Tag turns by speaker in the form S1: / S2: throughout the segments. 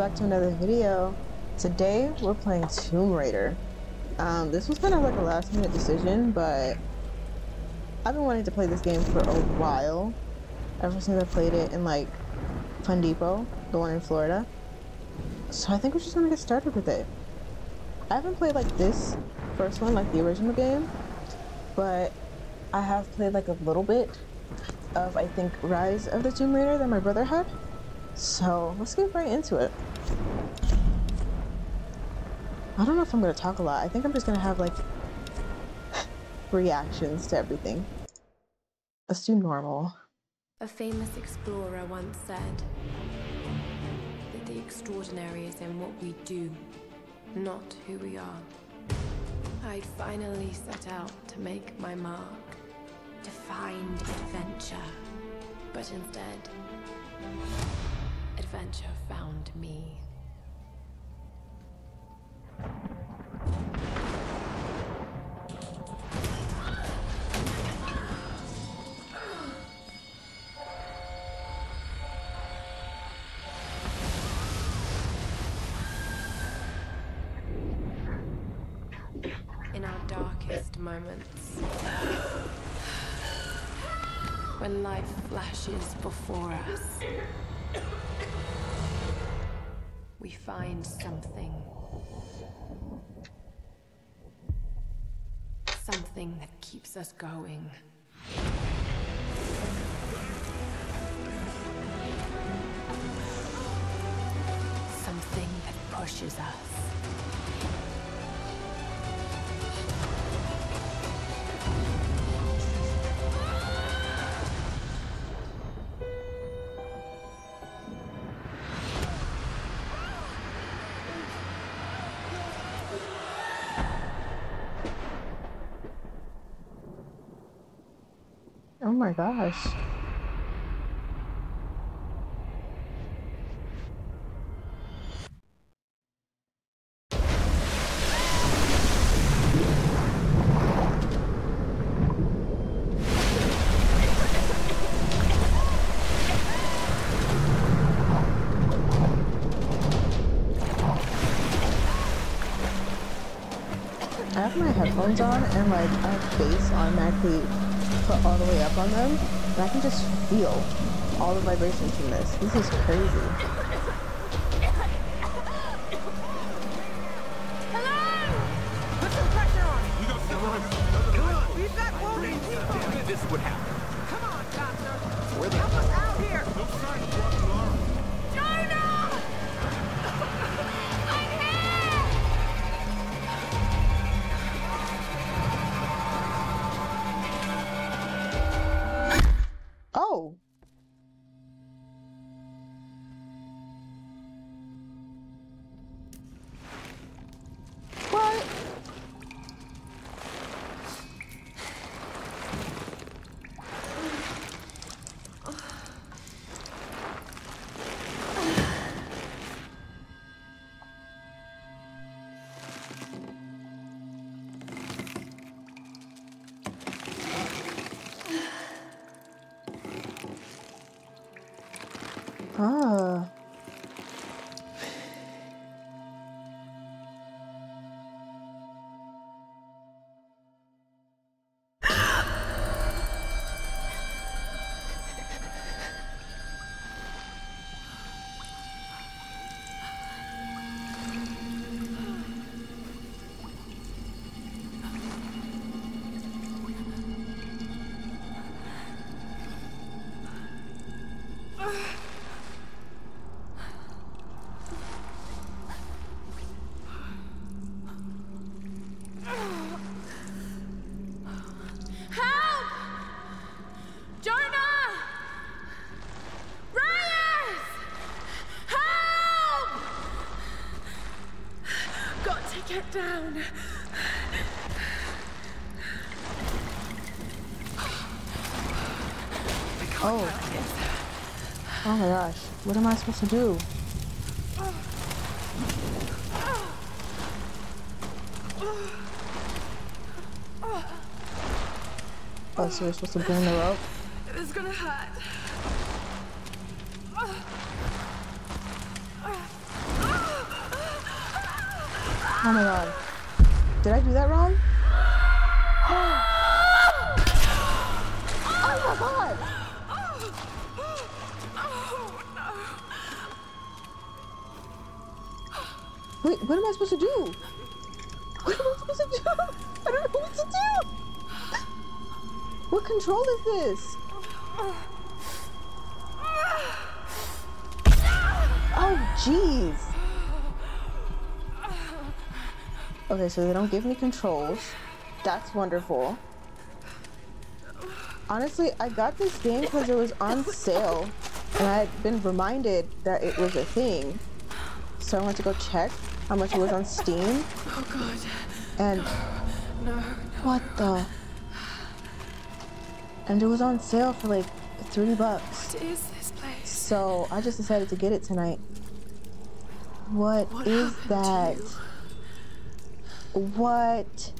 S1: back to another video. Today we're playing Tomb Raider. Um, this was kind of like a last minute decision, but I've been wanting to play this game for a while. Ever since I played it in like Fun Depot, the one in Florida. So I think we're just gonna get started with it. I haven't played like this first one, like the original game, but I have played like a little bit of I think Rise of the Tomb Raider that my brother had. So let's get right into it. I don't know if I'm gonna talk a lot. I think I'm just gonna have like reactions to everything. Do normal.
S2: A famous explorer once said that the extraordinary is in what we do, not who we are. I'd finally set out to make my mark, to find adventure. But instead, adventure found me. In our darkest moments, when life flashes before us, we find something. Something that keeps us going. Something that pushes us.
S1: My gosh. I have my headphones on and like have bass automatically put all the way up on them and I can just feel all the vibrations from this. This is crazy.
S2: Down.
S1: Oh. Oh my gosh. What am I supposed to do? Oh, so we're supposed to bring the rope?
S2: It's gonna hurt.
S1: Oh my god. Did I do that wrong? Oh my god! Wait, what am I supposed to do? What am I supposed to do? I don't know what to do! What control is this? So they don't give me controls. That's wonderful. Honestly, I got this game because it was on sale. And I had been reminded that it was a thing. So I went to go check how much it was on Steam.
S3: Oh god.
S1: And what the? And it was on sale for like 30 bucks.
S3: What is this place?
S1: So I just decided to get it tonight. what
S3: What
S1: is that? What?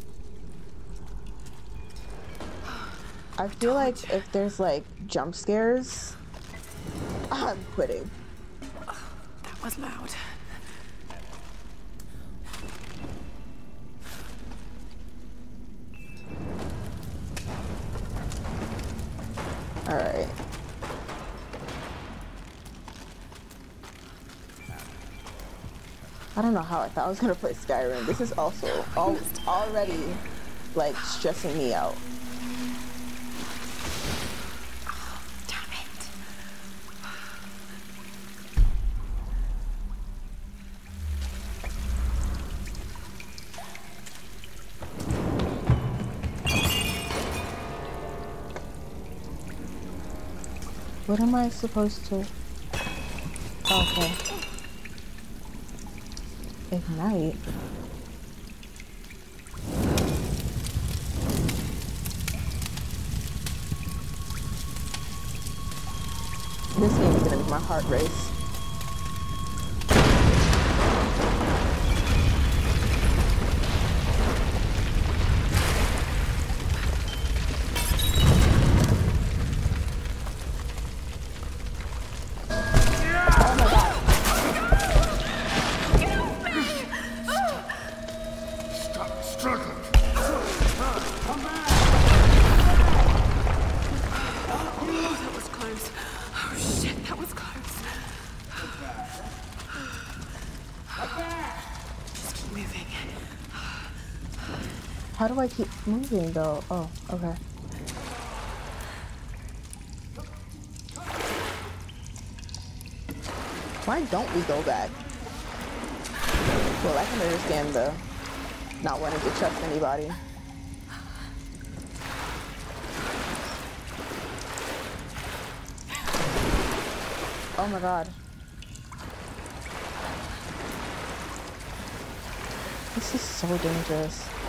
S1: I feel like if there's like jump scares, I'm quitting.
S3: That was loud.
S1: How I thought I was gonna play Skyrim. This is also al already like stressing me out.
S3: Damn it.
S1: What am I supposed to? Okay. Ignite. This game is gonna make my heart race. Do I keep moving though? Oh, okay. Why don't we go back? Well, I can understand the not wanting to trust anybody. Oh my god. This is so dangerous.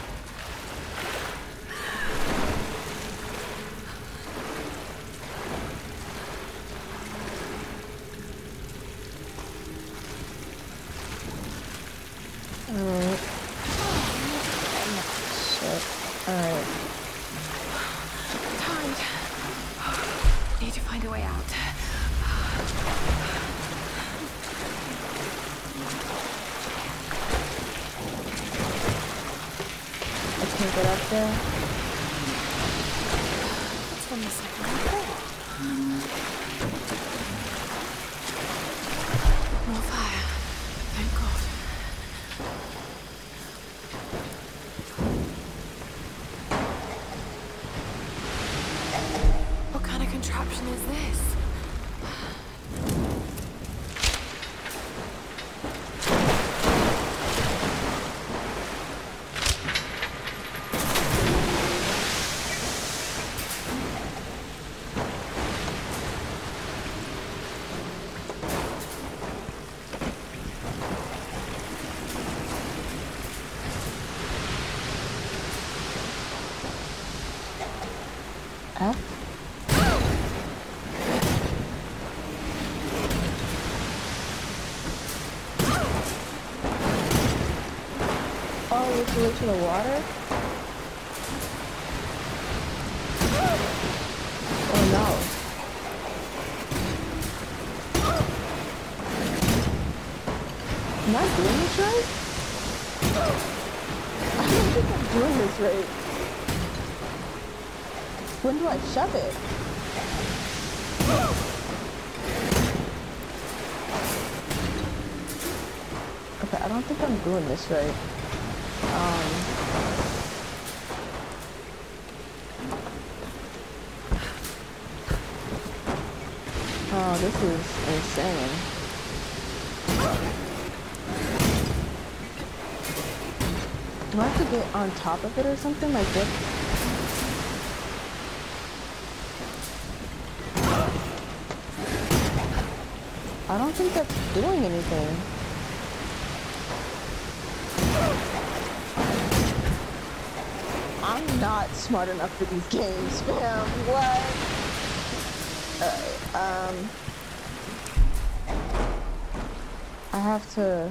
S1: Oh, it's way to the water? Oh no. Am I doing this right? I don't think I'm doing this right. When do I shove it? Okay, I don't think I'm doing this right. Um, oh, this is insane. Do I have to get on top of it or something like this? I don't think that's doing anything. I'm not smart enough for these games, fam. What? Alright, um... I have to...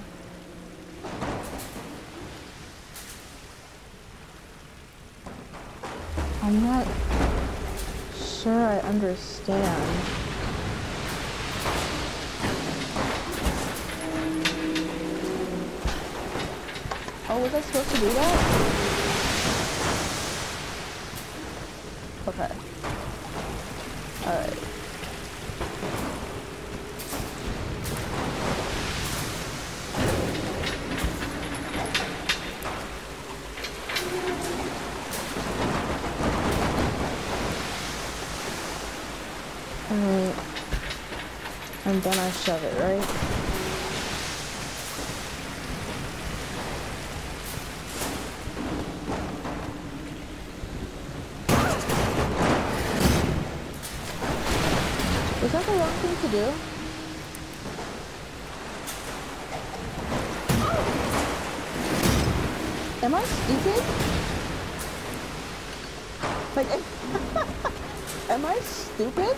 S1: I'm not sure I understand. Oh, was I supposed to do that? Okay. Alright. Alright. And then I shove it, right? Was that the wrong thing to do? Am I stupid? Like, am I stupid?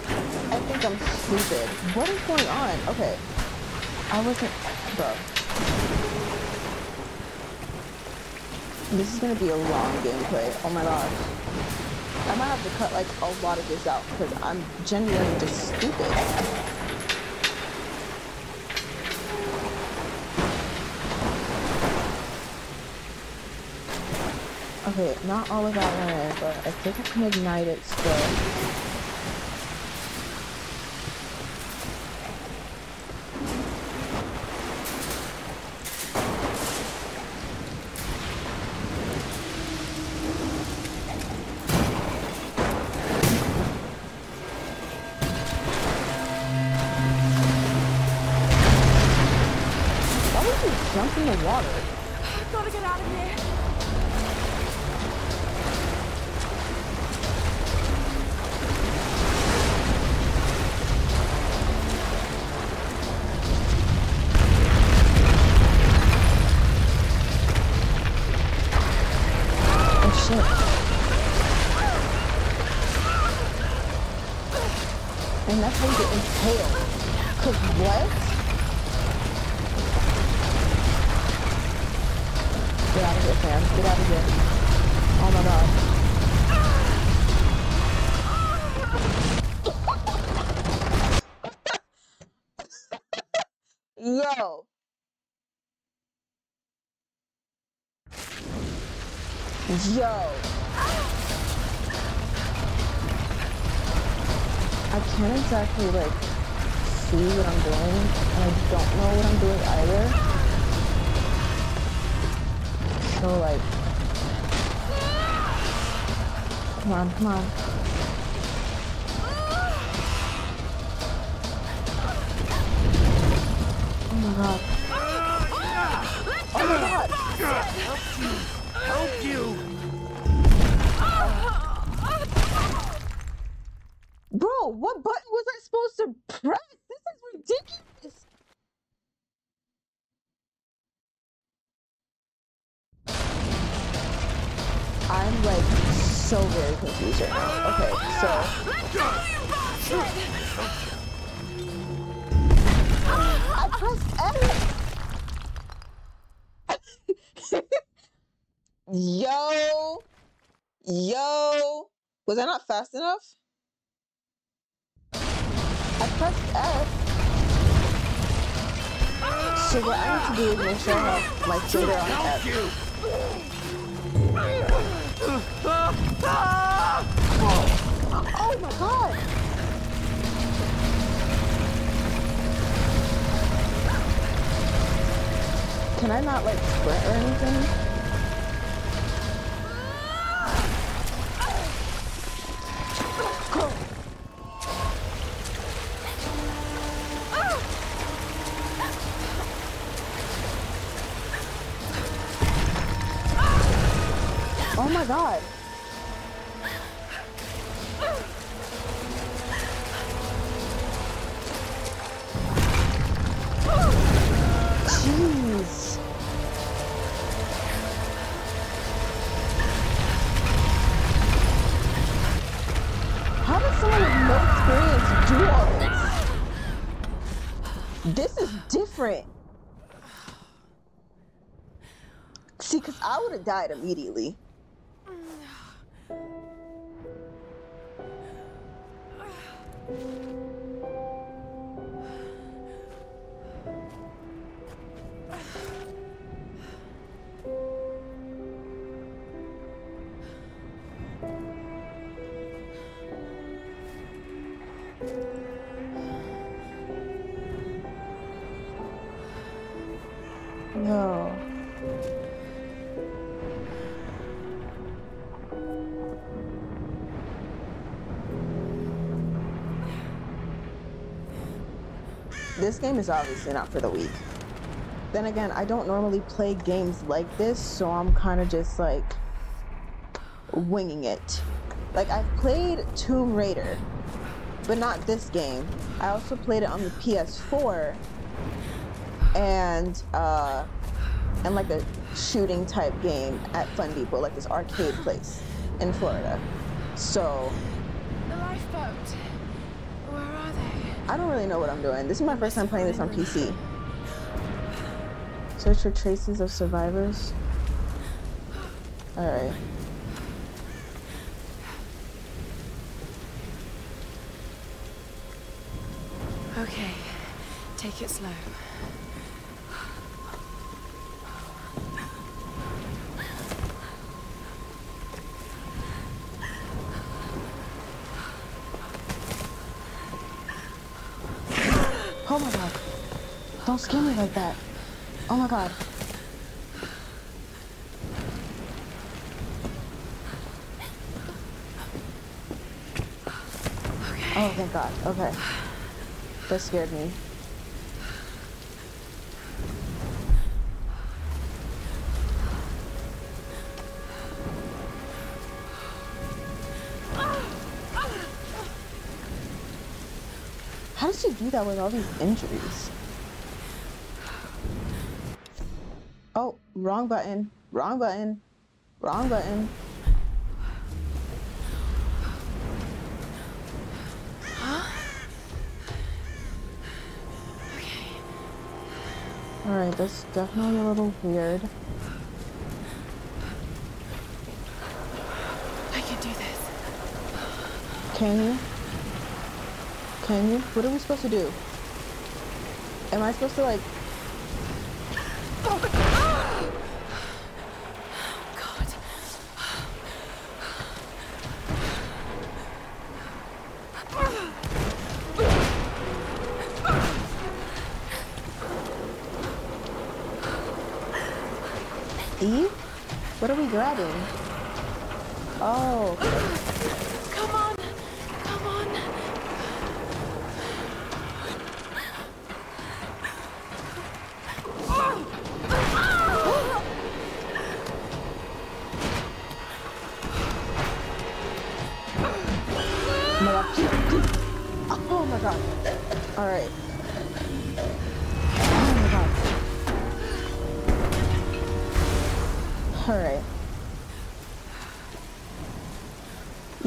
S1: I think I'm stupid. What is going on? Okay. I wasn't, bro. This is gonna be a long gameplay. Oh my gosh. I might have to cut like a lot of this out because I'm genuinely just stupid. Okay, not all of that area, but I think I can ignite it still. Yo. I can't exactly like see what I'm doing, and I don't know what I'm doing either. So like, come on, come on. Was I not fast enough? I pressed F. So what I need to do is make sure I have my finger on F. Oh my god! Can I not like sprint or anything? My god! Jeez. How does someone with no experience do all this? This is different. See, because I would have died immediately. No. This game is obviously not for the weak. Then again, I don't normally play games like this, so I'm kind of just like winging it. Like I've played Tomb Raider, but not this game. I also played it on the PS4 and uh and like a shooting type game at Fun Depot, like this arcade place in Florida. So
S2: The lifeboat. Where are they?
S1: I don't really know what I'm doing. This is my first time playing this on PC. Search for traces of survivors. Alright.
S3: Okay, take it slow.
S1: Oh my god. Don't scare me like that. Oh my god. Oh, thank god. Okay. That scared me. How does she do that with all these injuries? Oh, wrong button. Wrong button. Wrong button. Huh? Okay. Alright, that's definitely a little weird.
S3: I can do this.
S1: Can you? Can you? What are we supposed to do? Am I supposed to like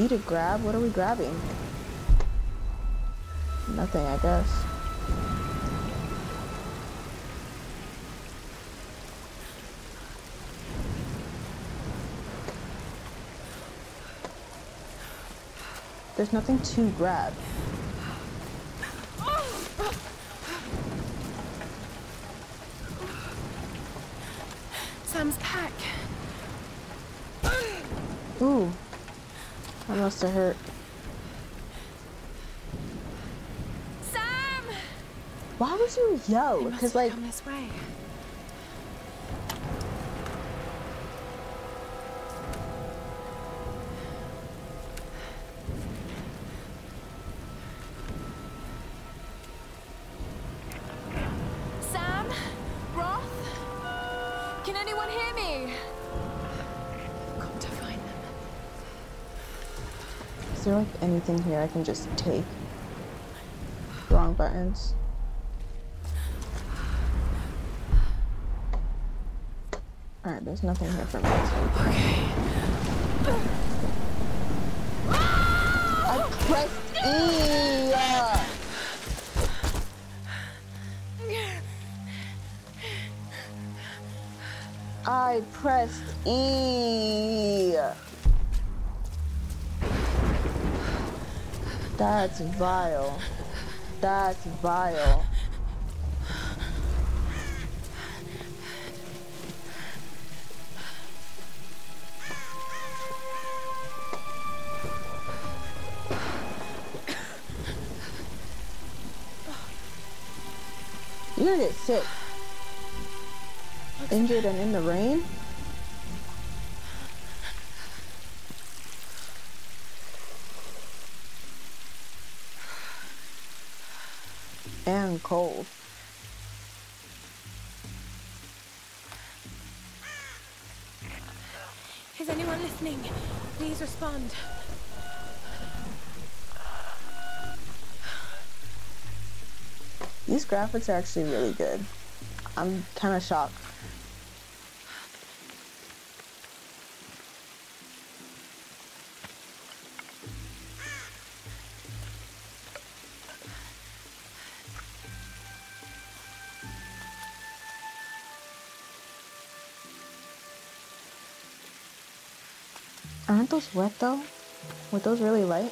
S1: E to grab? What are we grabbing? Nothing, I guess. There's nothing to grab.
S2: Sam's pack.
S1: Ooh. That must have hurt.
S2: Sam!
S1: Why would you yell?
S2: He must
S1: Because, like,
S2: come this way. Sam? Roth? Can anyone hear me? Got to find them.
S1: is there, like, anything here I can just take? Wrong buttons. Alright, there's nothing here for me. I pressed E! I pressed E! That's vile. That's vile. Get sick. Injured and in the rain? And cold.
S2: Is anyone listening? Please respond.
S1: These graphics are actually really good. I'm kind of shocked. Aren't those wet though? Were those really light?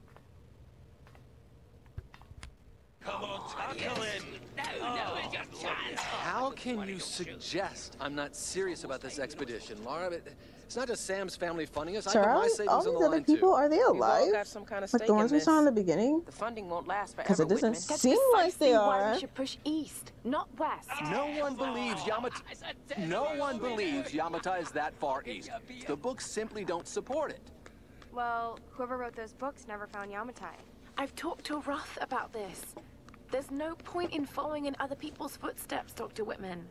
S4: How can you suggest I'm not serious about this expedition, Lara? It's not just Sam's family funding us. I put my
S1: Charlie,
S4: savings
S1: all
S4: on the
S1: these other people,
S4: too.
S1: are they alive?
S5: got some kind of
S1: Like the ones we saw in the beginning?
S5: The funding won't last forever.
S1: Because it doesn't
S5: Whitman.
S1: seem like they
S2: why
S1: are.
S2: we should push east, not west.
S6: No one believes Yamatai. No one believes Yamatai is that far east. The books simply don't support it.
S7: Well, whoever wrote those books never found Yamatai.
S2: I've talked to Roth about this. There's no point in following in other people's footsteps, Dr. Whitman.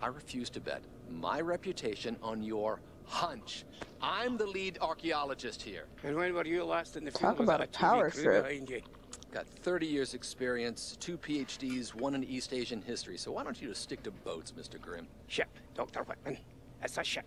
S4: I refuse to bet my reputation on your hunch. I'm the lead archaeologist here.
S8: And when were you last in the
S1: Talk
S8: field
S1: about a power
S8: TV crew
S1: trip.
S4: Got 30 years experience, two PhDs, one in East Asian history. So why don't you just stick to boats, Mr. Grim?
S5: Ship, Dr. Whitman. It's a ship.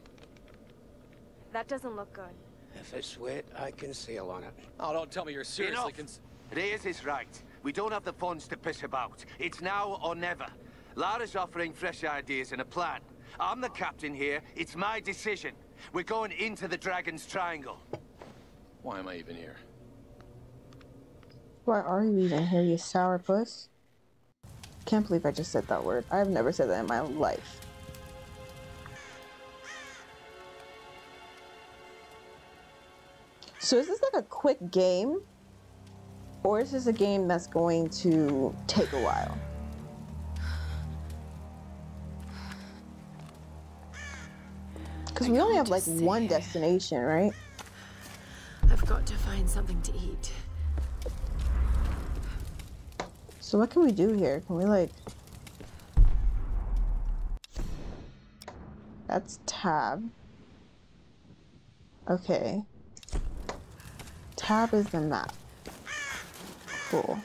S7: That doesn't look good.
S5: If it's wet, I can sail on it.
S4: Oh, don't tell me you're seriously
S5: Enough.
S4: cons-
S5: Reyes is right. We don't have the funds to piss about. It's now or never. Lara's offering fresh ideas and a plan. I'm the captain here. It's my decision. We're going into the Dragon's Triangle.
S4: Why am I even here?
S1: Why are you even here, you sourpuss? Can't believe I just said that word. I've never said that in my life. So is this like a quick game? Or is this a game that's going to take a while? Because we only have like one destination, right?
S3: I've got to find something to eat.
S1: So what can we do here? Can we like... That's tab. Okay. Tab is the map. Cool.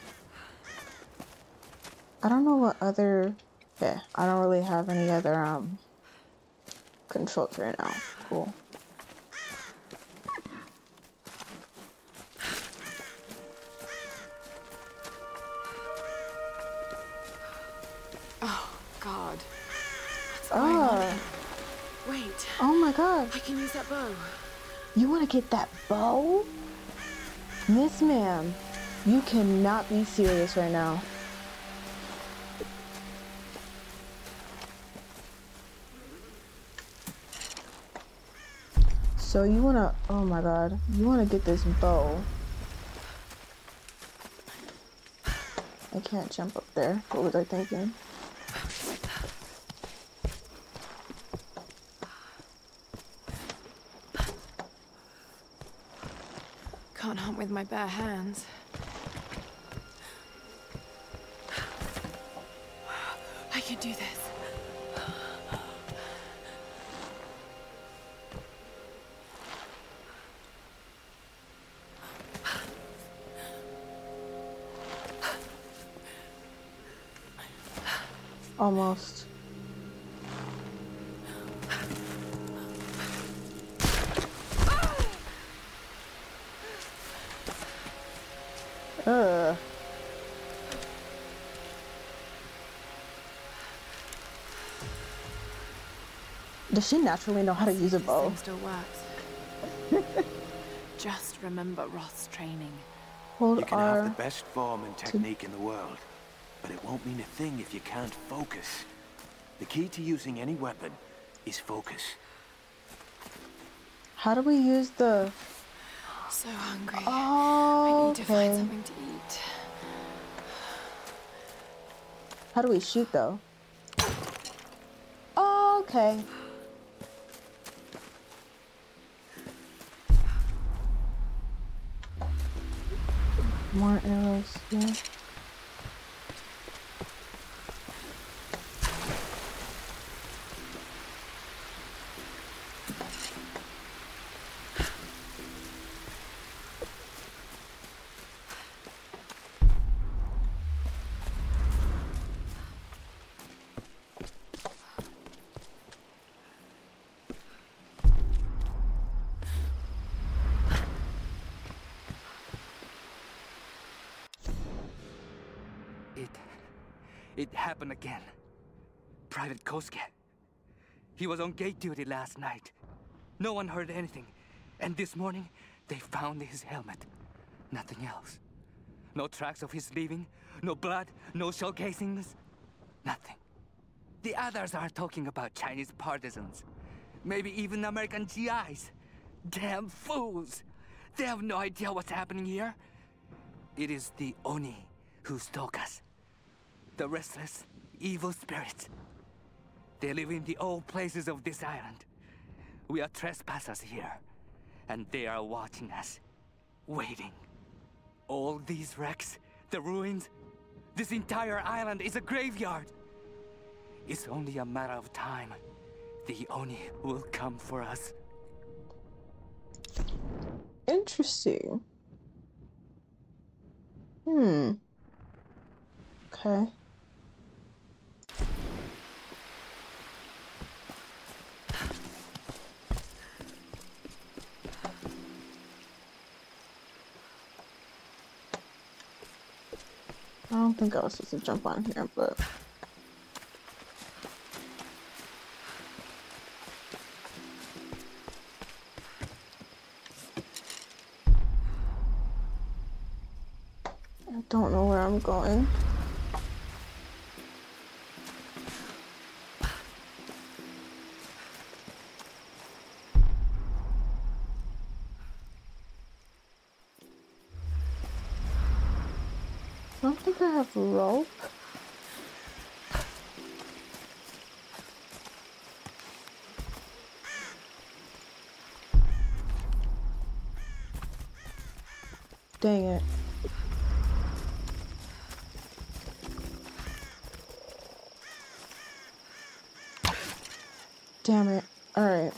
S1: I don't know what other... Yeah, I don't really have any other um controls right now. Cool.
S3: Oh, God.
S1: Oh,
S3: Wait,
S1: oh my god.
S3: I can use that bow.
S1: You want to get that bow? Miss ma'am, you cannot be serious right now. So you want to, oh my god, you want to get this bow. I can't jump up there. What was I thinking?
S3: Can't hunt with my bare hands. I can do this.
S1: Almost. Does she naturally know how to use a bow?
S3: still works. Just remember Roth's training.
S1: Hold
S9: You can have the
S1: uh,
S9: best form and technique in the world, but it won't mean a thing if you can't focus. The key to using any weapon is focus.
S1: How do we use the?
S3: So hungry. I
S1: Oh,
S3: need to find something to eat.
S1: How do we shoot though? Oh, okay. More arrows here.
S10: It. It happened again. Private Kosuke. He was on gate duty last night. No one heard anything. And this morning, they found his helmet. Nothing else. No tracks of his leaving, no blood, no shell casings. Nothing. The others are talking about Chinese partisans. Maybe even American GIs. Damn fools! They have no idea what's happening here. It is the Oni who stalk us. The restless, evil spirits. They live in the old places of this island. We are trespassers here, and they are watching us, waiting. All these wrecks, the ruins, this entire island is a graveyard. It's only a matter of time. The Oni will come for us.
S1: Interesting. Hmm. Okay. Think I was supposed to jump on here, but... Dang it. Damn it. Alright.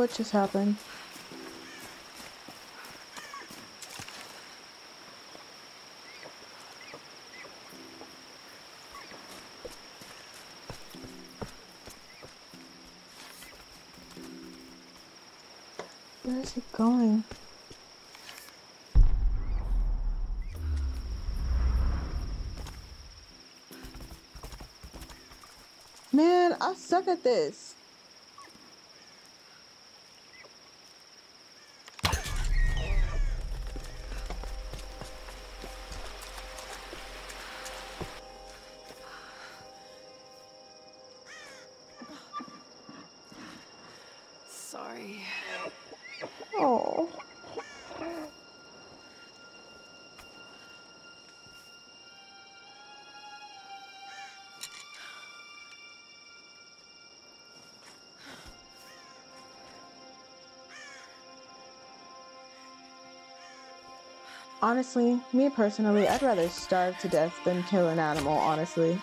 S1: What just happened? Where is it going? Man, I suck at this. Honestly, me personally, I'd rather starve to death than kill an animal, honestly.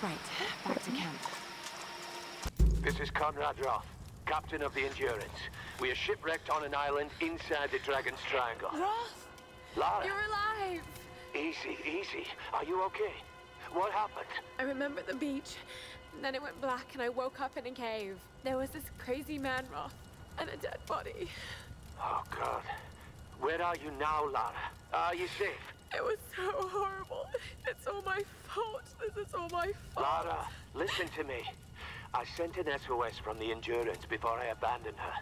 S2: Right, back to camp.
S5: This is Conrad Roth, captain of the Endurance. We are shipwrecked on an island inside the Dragon's Triangle.
S2: Roth!
S5: Lara,
S2: You're alive!
S5: easy, easy. Are you okay? What happened?
S2: I remember the beach. and Then it went black and I woke up in a cave. There was this crazy man, Roth, and a dead body.
S5: Oh, God. Where are you now, Lara? Are you safe?
S2: It was so horrible. It's all my fault. This is all my fault.
S5: Lara, listen to me. I sent an SOS from the Endurance before I abandoned her.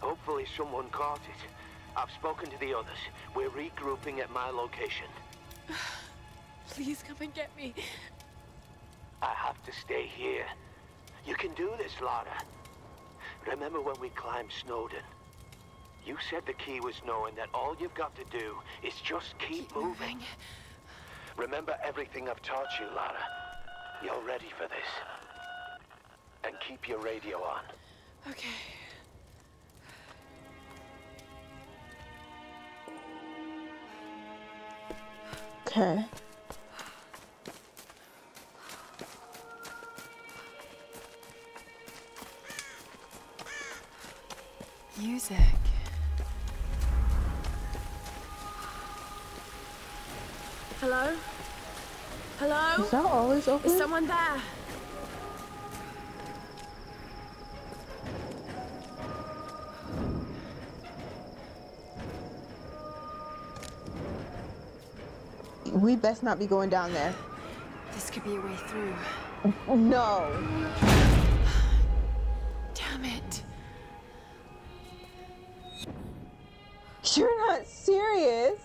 S5: Hopefully someone caught it. I've spoken to the others. We're regrouping at my location.
S2: Please come and get me.
S5: I have to stay here. You can do this, Lara. Remember when we climbed Snowdon? You said the key was knowing that all you've got to do is just keep, moving. Remember everything I've taught you, Lara. You're ready for this. And keep your radio on.
S2: Okay.
S1: Okay.
S3: Music.
S2: Hello? Hello?
S1: Is that always open?
S2: Is someone there?
S1: We best not be going down there.
S2: This could be a way through.
S1: No.
S2: Damn it.
S1: You're not serious.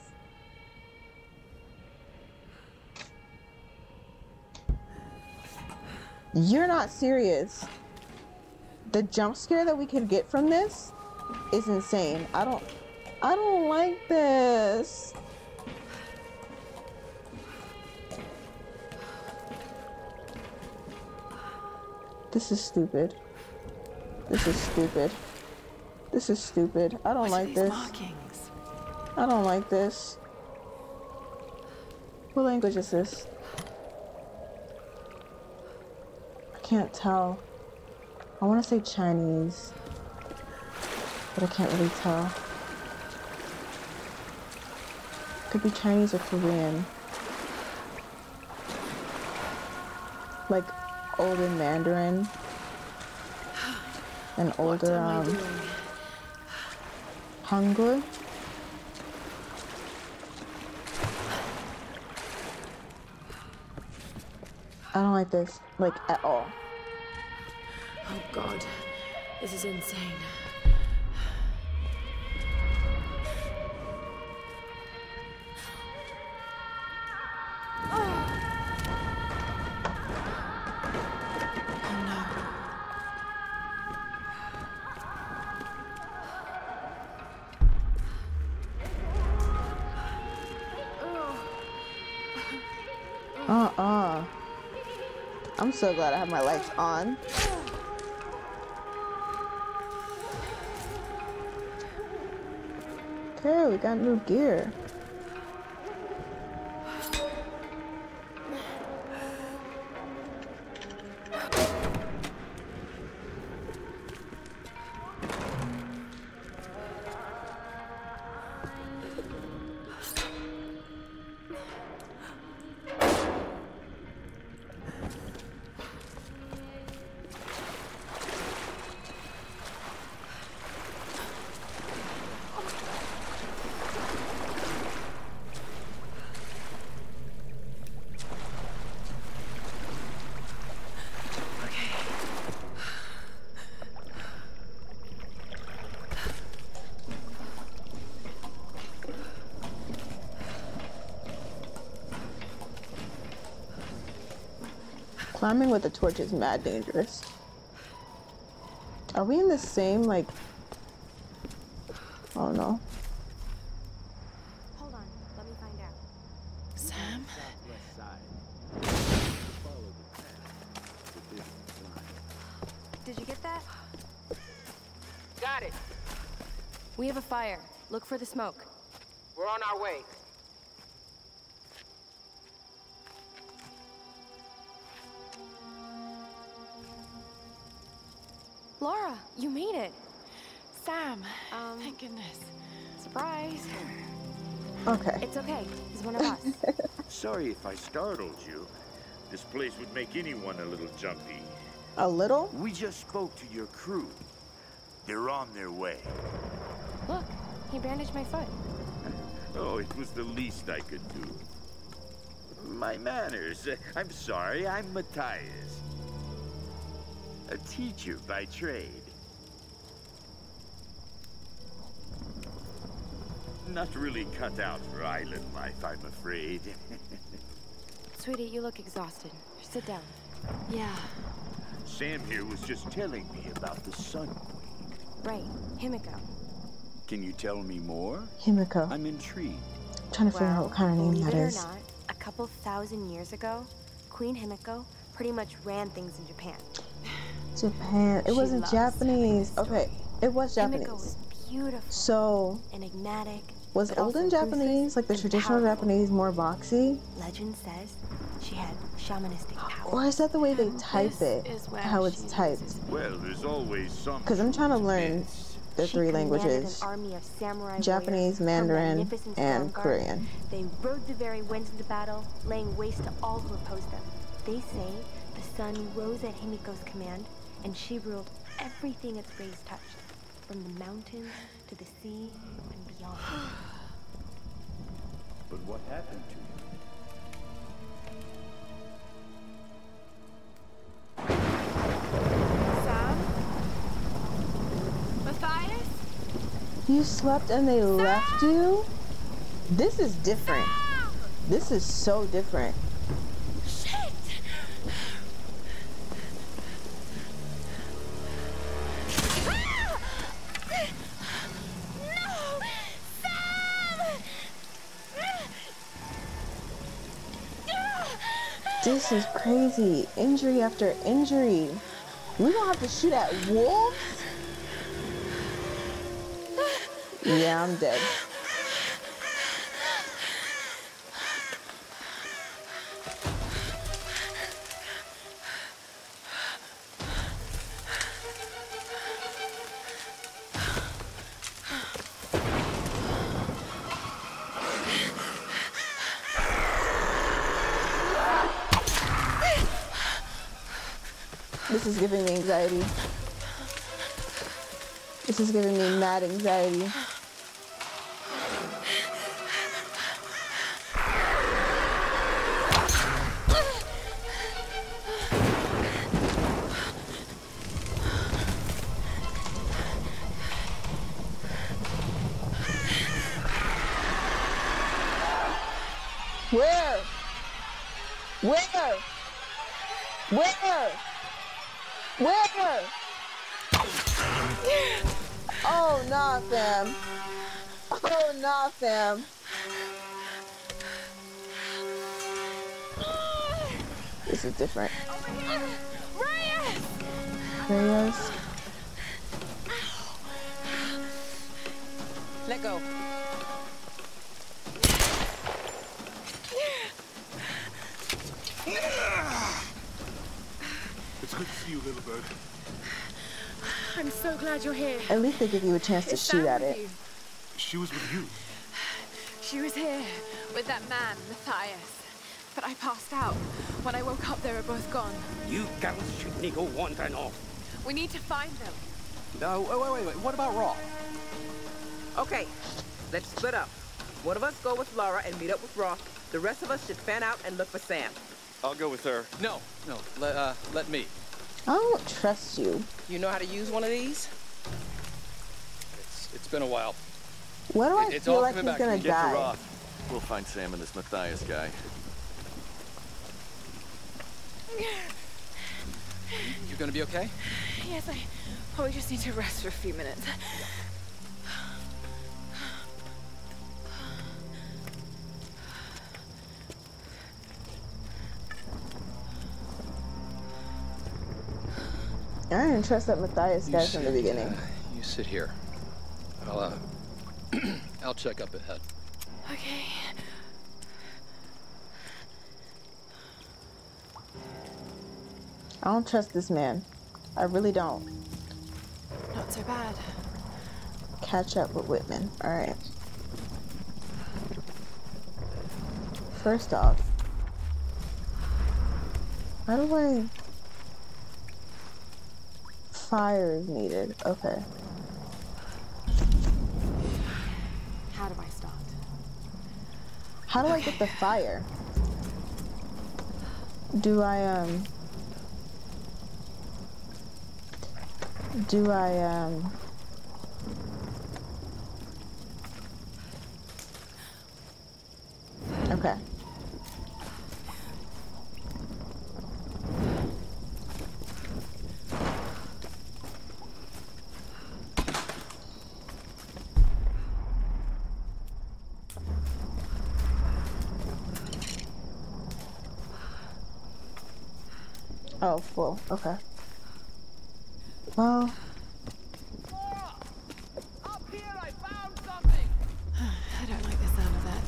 S1: You're not serious. The jump scare that we could get from this is insane. I don't I don't like this. This is stupid. This is stupid. This is stupid. I don't like this.
S2: Markings.
S1: I don't like this. What language is this? I can't tell. I want to say Chinese, but I can't really tell. Could be Chinese or Korean. Like older Mandarin and older um? Hangul. I don't like this, like at all.
S2: Oh god. This is insane.
S1: So glad I have my lights on. Okay, we got new gear. Climbing with a torch is mad dangerous. Are we in the same, like... Oh no.
S7: Hold on, let me find out.
S2: Sam?
S7: Did you get that?
S11: Got it.
S7: We have a fire. Look for the smoke.
S11: We're on our way.
S2: Thank goodness.
S7: surprise.
S1: Okay.
S7: It's okay. He's one of us.
S5: Sorry if I startled you. This place would make anyone a little jumpy.
S1: A little?
S5: We just spoke to your crew. They're on their way.
S7: Look, he bandaged my foot.
S5: Oh, it was the least I could do. My manners. I'm sorry, I'm Matthias. A teacher by trade. Not really cut out for island life, I'm afraid.
S7: Sweetie, you look exhausted. Sit down.
S2: Yeah.
S5: Sam here was just telling me about the Sun Queen.
S7: Right, Himiko.
S5: Can you tell me more?
S1: Himiko.
S5: I'm intrigued.
S1: trying to figure out what kind of name
S7: believe
S1: that
S7: or not, a couple thousand years ago, Queen Himiko pretty much ran things in Japan.
S1: Japan. It
S7: She
S1: wasn't Japanese. Okay, it was
S7: Himiko
S1: Japanese.
S7: was beautiful,
S1: So,
S7: enigmatic.
S1: Was
S7: but
S1: olden Japanese, like the traditional
S7: powerful.
S1: Japanese, more boxy?
S7: Legend says she had shamanistic power.
S1: Or is that the way they type
S2: This
S1: it?
S2: is
S1: How it's typed?
S5: Well, there's always some.
S1: Because I'm trying to learn the
S7: she
S1: three languages
S7: An army of samurai
S1: Japanese,
S7: warriors,
S1: Mandarin, and
S7: strong.
S1: Korean.
S7: They rode the very winds into battle, laying waste to all who opposed them. They say the sun rose at Himiko's command, and she ruled everything its rays touched, from the mountains to the sea and beyond.
S12: But what happened to you?
S2: Sam? Matthias?
S1: You slept and they left you? This is different. This is so different. This is crazy. Injury after injury. We don't have to shoot at wolves? Yeah, I'm dead. This is giving me anxiety. This is giving me mad anxiety. This is different. Reyes.
S13: Let go.
S14: It's good to see you, little bird.
S2: I'm so glad you're here.
S1: At least they give you a chance to
S2: Is
S1: shoot at it.
S2: you?
S14: She was with you.
S2: She was here with that man, Matthias. But I passed out. When I woke up, they were both gone.
S15: You girls should go wandering off.
S2: We need to find them.
S6: No, wait, wait, wait, wait. What about Roth?
S13: Okay, let's split up. One of us go with Lara and meet up with Roth. The rest of us should fan out and look for Sam.
S8: I'll go with her.
S4: No, no, let, uh, let me.
S1: I don't trust you.
S13: You know how to use one of these?
S4: It's, it's been a while.
S1: What do I
S4: It's
S1: feel
S4: all
S1: like
S4: coming
S1: he's
S4: back to
S1: gonna
S4: me.
S8: Get to
S1: die?
S8: Roth. We'll find Sam and this Matthias guy.
S4: You gonna be okay?
S2: Yes, I probably just need to rest for a few minutes.
S1: I didn't trust that Matthias guy from the beginning.
S4: uh, you sit here. I'll, uh, I'll check up ahead.
S2: Okay.
S1: I don't trust this man. I really don't.
S2: Not so bad.
S1: Catch up with Whitman. Alright. First off, how do I... Fire is needed. Okay.
S7: How do I start?
S1: How do I get the fire? Do I, um... Do I, um... Okay. Oh, full. Okay. Well,
S2: I don't like the sound of that.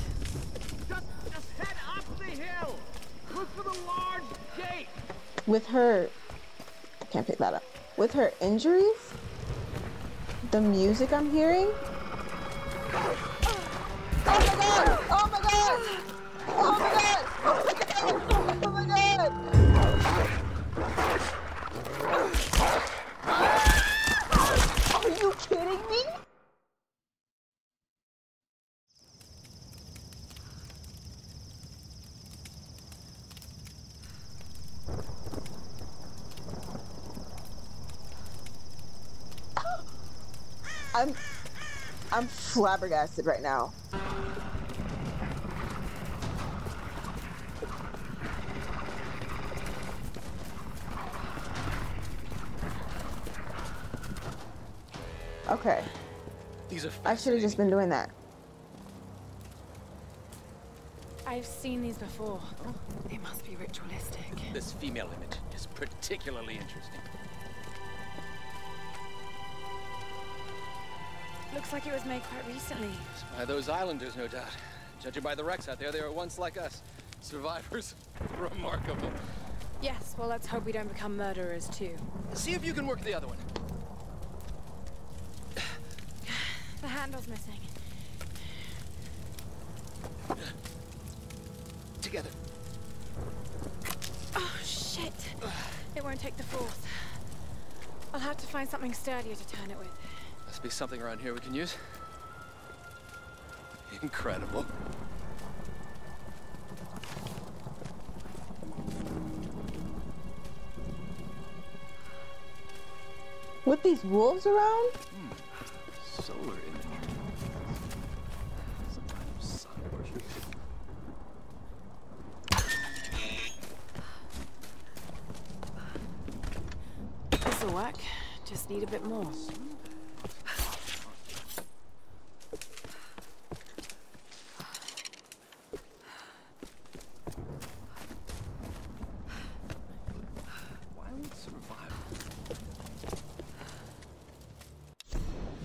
S15: Just, just head up the hill. Look for the large gate.
S1: with her, I can't pick that up. With her injuries, the music I'm hearing. Oh my god! Oh my god! Oh my god! Oh my god! Oh my god! Are you kidding me? I'm I'm flabbergasted right now. Okay.
S4: These are
S1: I should have just been doing that.
S2: I've seen these before. They must be ritualistic.
S4: This female image is particularly interesting.
S2: Looks like it was made quite recently.
S4: It's By those islanders, no doubt. Judging by the wrecks out there, they were once like us. Survivors. Remarkable.
S2: Yes, well, let's hope we don't become murderers, too.
S4: See if you can work the other one.
S2: The handle's missing.
S4: Together.
S2: Oh, shit. It won't take the force. I'll have to find something sturdier to turn it with.
S4: Must be something around here we can use. Incredible.
S1: With these wolves around? Hmm.
S4: Solar imagery. Some kind of sun worship.
S2: This'll work. Just need a bit more.
S4: Why would survival?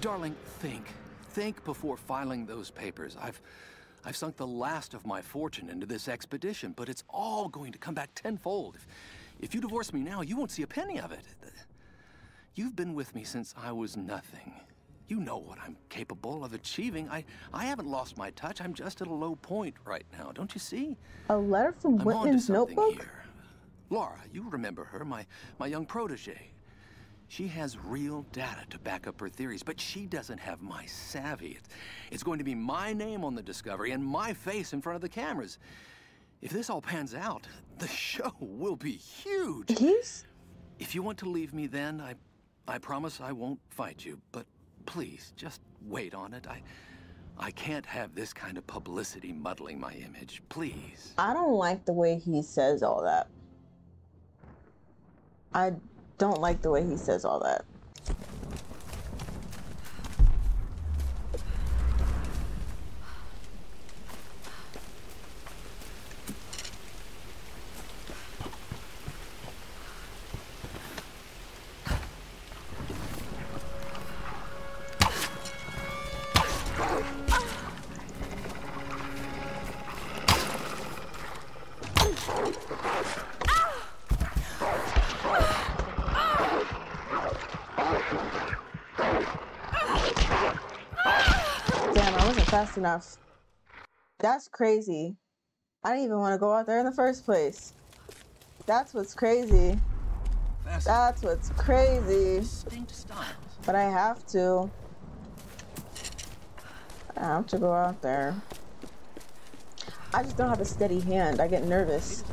S4: Darling, think. Think before filing those papers. I've I've sunk the last of my fortune into this expedition, but it's all going to come back tenfold. If, if you divorce me now, you won't see a penny of it. You've been with me since I was nothing. You know what I'm capable of achieving. I, I haven't lost my touch. I'm just at a low point right now. Don't you see?
S1: A letter from Whitman's notebook?
S4: here. Lara, you remember her, my, my young protege. She has real data to back up her theories, but she doesn't have my savvy. It's going to be my name on the discovery and my face in front of the cameras. If this all pans out, the show will be huge.
S1: He's...
S4: If you want to leave me then, I, I promise I won't fight you, but please, just wait on it. I, I can't have this kind of publicity muddling my image. Please.
S1: I don't like the way he says all that. I don't like the way he says all that. Enough. That's crazy. I didn't even want to go out there in the first place. That's what's crazy. That's what's crazy. But I have to. I have to go out there. I just don't have a steady hand. I get nervous.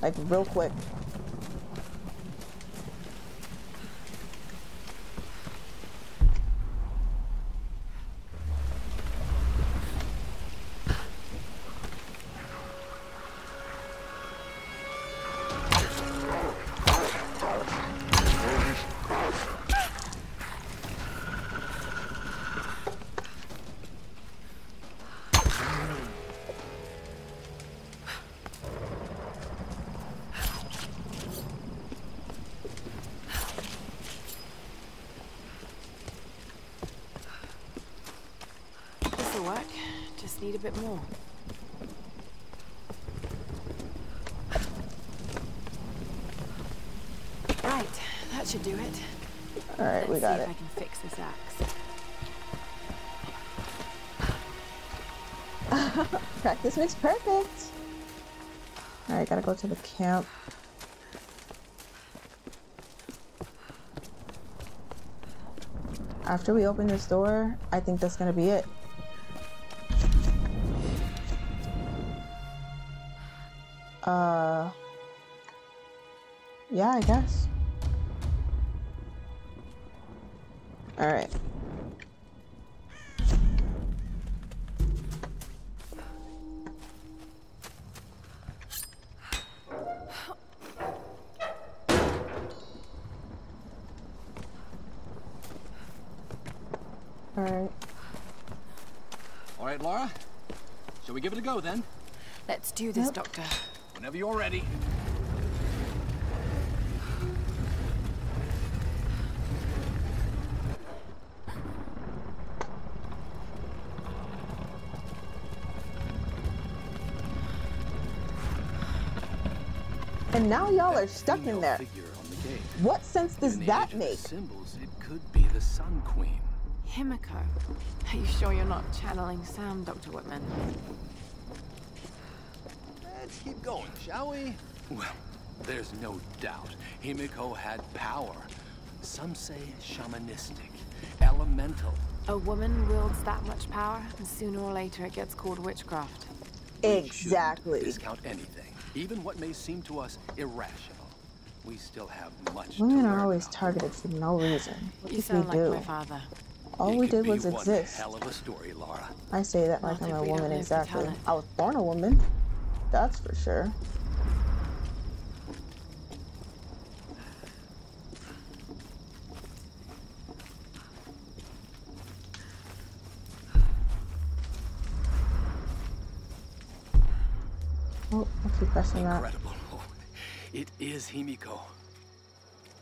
S1: Like real quick.
S2: This
S1: door, I think that's gonna be it.
S4: Go then?
S2: Let's do this, Doctor.
S4: Whenever you're ready.
S1: And now y'all are stuck in there.
S4: On the gate.
S1: What sense does
S4: In
S1: that
S4: age of the
S1: make?
S4: Symbols, it could be the Sun Queen.
S2: Himiko. Are you sure you're not channeling Sam, Dr. Whitman?
S4: Let's keep going, shall we? Well, there's no doubt Himiko had power. Some say shamanistic, elemental.
S2: A woman wields that much power, and sooner or later it gets called witchcraft.
S1: Exactly.
S4: We Discount anything, even what may seem to us irrational. We still have much to
S1: Women
S4: to
S1: are always targeted for no reason. What
S2: You
S1: did
S2: sound
S1: we
S2: like
S1: do?
S2: my father.
S1: All
S4: It
S1: we did
S4: be
S1: was
S4: one
S1: exist.
S4: Hell of a story, Lara.
S1: I say that like
S2: Not
S1: I'm a woman
S2: live to tell
S1: exactly. I was born a woman. That's for sure. Oh, I keep pressing that.
S4: Incredible. Oh, it is Himiko.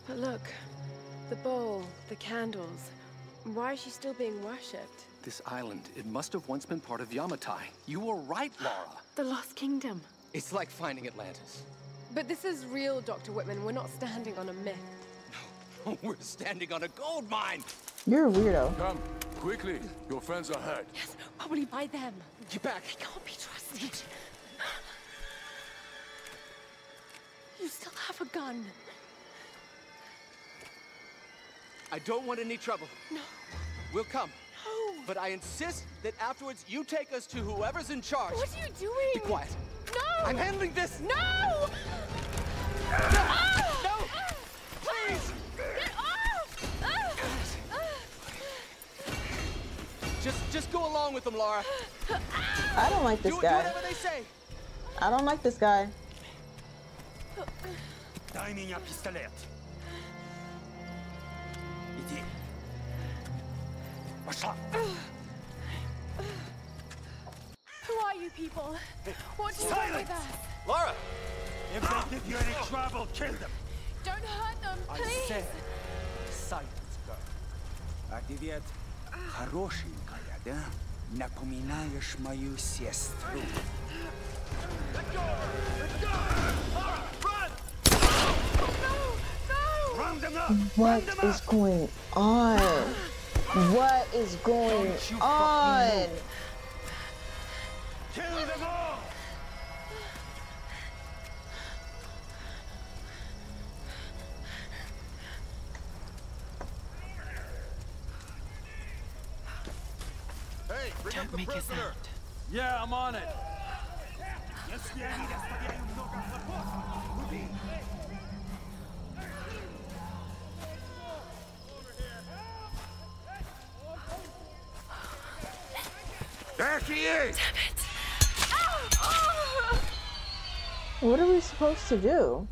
S2: But look, the bowl, the candles. Why is she still being worshipped?
S4: This island, it must have once been part of Yamatai. You were right, Lara.
S2: The Lost Kingdom.
S4: It's like finding Atlantis.
S2: But this is real, Dr. Whitman. We're not standing on a myth.
S4: No, we're standing on a gold mine.
S1: You're a weirdo.
S14: Come, quickly. Your friends are hurt.
S2: Yes, probably by them.
S4: Get back.
S2: They can't be trusted. You still have a gun.
S16: I don't want any trouble.
S2: No.
S16: We'll come. But I insist that afterwards you take us to whoever's in charge.
S2: What are you doing?
S16: Be quiet.
S2: No!
S16: I'm handling this!
S2: No!
S16: No! Ah! Please!
S2: Get off! Ah!
S16: Just, just go along with them, Lara. Ah!
S1: I don't like this
S16: do,
S1: guy.
S16: Do whatever they say.
S1: I don't like this guy.
S15: Timing a pistolet. Idiot. What's up?
S2: Who are you people? What do you Silence! want with us?
S16: Lara!
S15: If they give you any trouble, kill them!
S2: Don't hurt them, please!
S15: I said, silence, girl. А ты ведь хорошенькая, да? Напоминаешь мою сестру. Let go! Let
S1: go! Lara, going on? What is going on?
S15: Kill them all!
S14: Hey, bring up
S2: Don't
S14: the
S2: make a
S14: prisoner.
S2: sound.
S14: Yeah, I'm on it.
S15: There she is! Damn it!
S1: What are we supposed to do?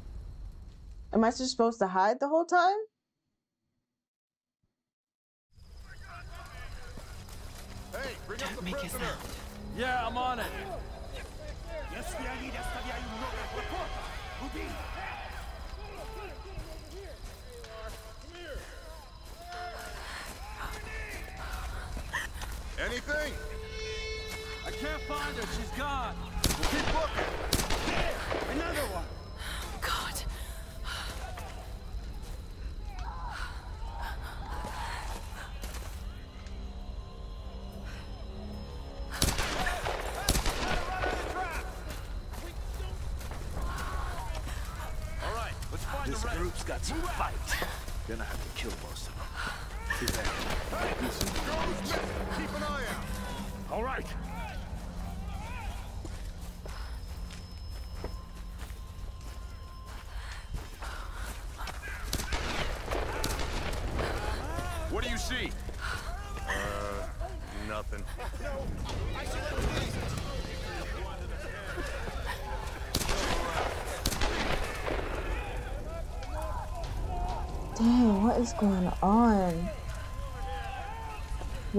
S1: Am I just supposed to hide the whole time?
S14: Hey, bring
S2: Don't up
S14: the
S2: make
S14: prisoner.
S2: Out.
S14: Yeah, I'm on it. Anything? can't find her. She's gone. We'll keep looking.
S15: Another one!
S2: Oh, God.
S9: This group's got some fight. Gonna have to kill most of them.
S17: Keep an eye out.
S9: All right,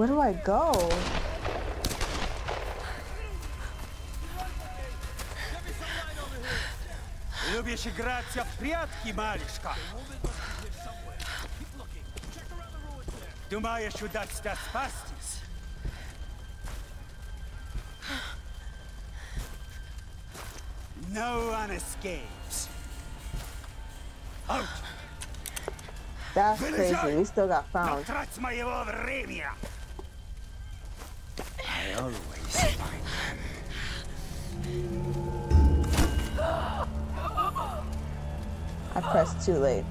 S1: Where do I go?
S15: Любишь играться в прятки, малышка? Думаешь, удастся спастись? No one escapes. Out!
S1: That's crazy. We still got found. pressed too late.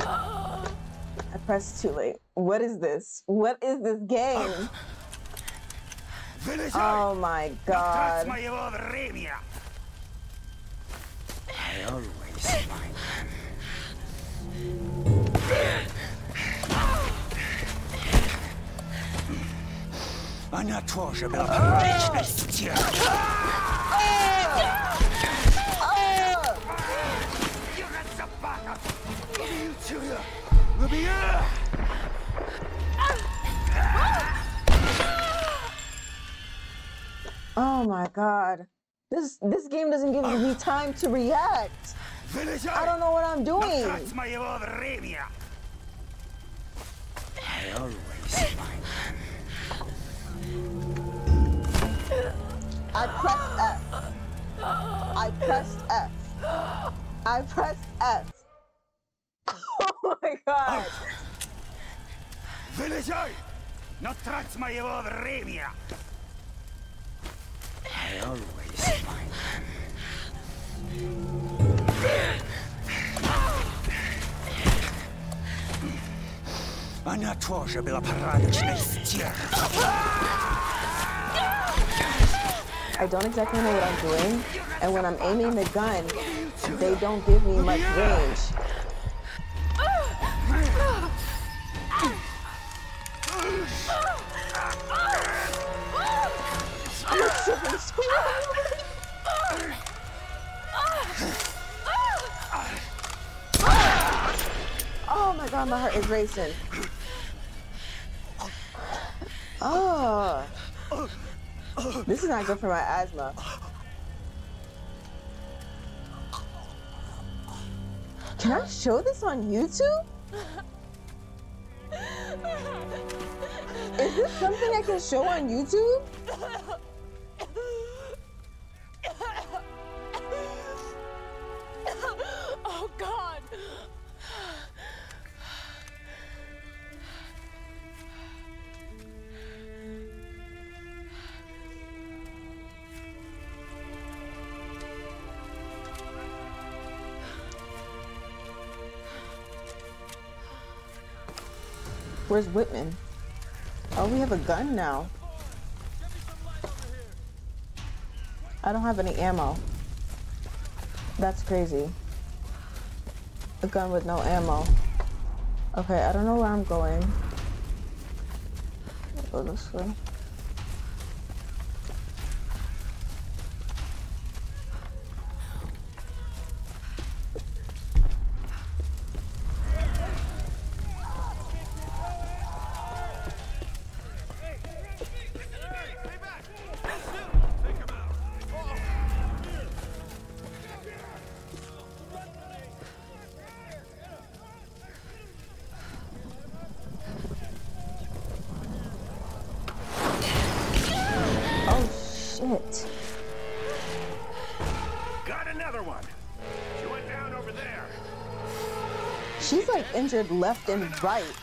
S1: I pressed too late. What is this? What is this game? Oh my
S15: Трать
S1: god.
S15: моего времени!
S9: I always find
S15: Она тоже была порядочной
S1: Oh my god. This this game doesn't give me ah. time to react. I don't know what I'm doing.
S9: I always
S1: I pressed F. I pressed F. I pressed F Oh my god.
S15: Вылезай! Но трать моего времени!
S9: I always find
S15: Она тоже была порядочной стервой.
S1: I don't exactly know what I'm doing, and when I'm aiming the gun, they don't give me much range. God, my heart is racing. Oh. This is not good for my asthma. Can I show this on YouTube? Is this something I can show on YouTube?
S3: oh God!
S1: Where's Whitman? Oh, we have a gun now. I don't have any ammo. That's crazy. A gun with no ammo. Okay, I don't know where I'm going. Go this way. Injured left and right.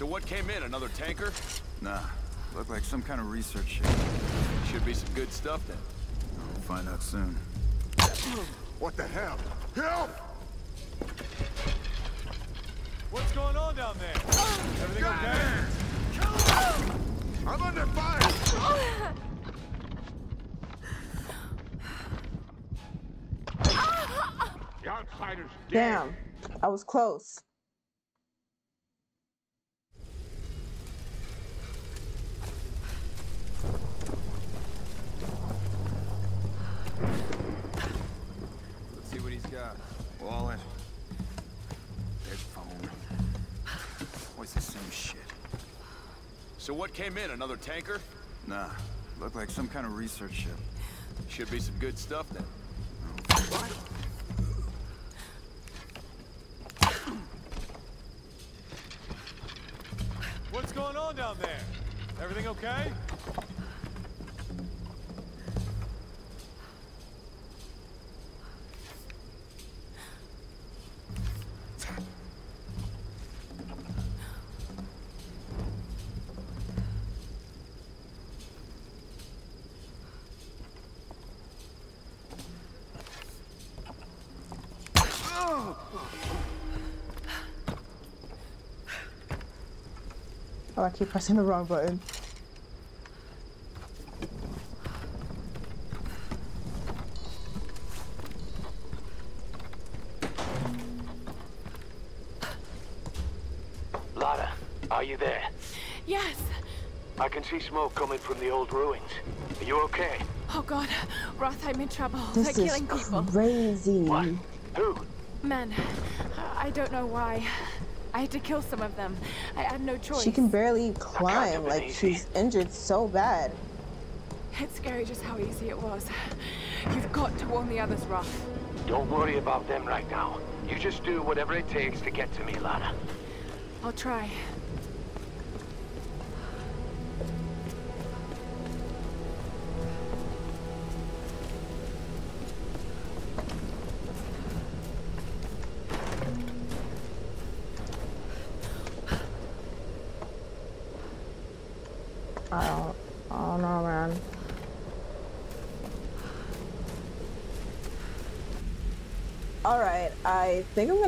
S17: So what came in? Another tanker?
S18: Nah. Looked like some kind of research ship.
S17: Should be some good stuff then.
S18: We'll find out soon.
S14: What the hell? Help!
S17: What's going on down there? Everything okay?
S14: I'm under fire!
S1: The outsider's Damn. I was close.
S17: So what came in? Another tanker?
S18: Nah. Looked like some kind of research ship.
S17: Should be some good stuff then. What's going on down there? Everything okay?
S1: Oh, I keep pressing the wrong button.
S5: Lara, are you there?
S2: Yes.
S5: I can see smoke coming from the old ruins. Are you okay?
S2: Oh god, Roth, I'm in trouble.
S1: This
S2: They're
S1: is
S2: killing people.
S1: crazy. What?
S5: Who?
S2: Men. I don't know why. I had to kill some of them. I had no choice.
S1: She can barely climb. Like she's injured so bad.
S2: It's scary just how easy it was. You've got to warn the others, Roth.
S5: Don't worry about them right now. You just do whatever it takes to get to me, Lara.
S2: I'll try.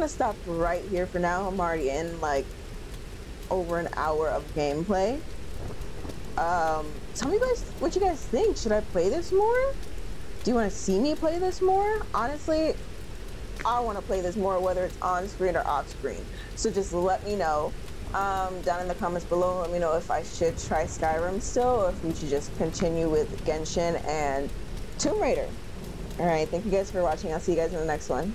S1: Gonna stop right here for now. I'm already in like over an hour of gameplay. Um, tell me guys what you guys think. Should I play this more? Do you want to see me play this more? Honestly, I want to play this more, whether it's on screen or off screen. So just let me know um, down in the comments below. Let me know if I should try Skyrim still, or if we should just continue with Genshin and Tomb Raider. All right, thank you guys for watching. I'll see you guys in the next one.